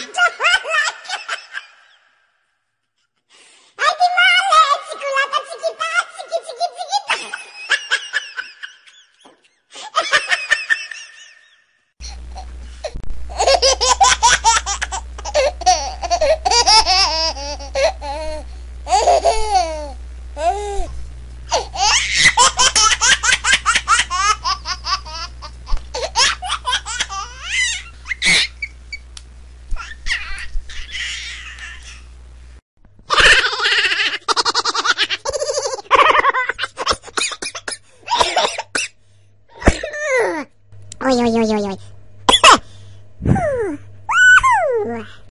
Bye. おいおいおいおいおい。ふぅ。ふぅ。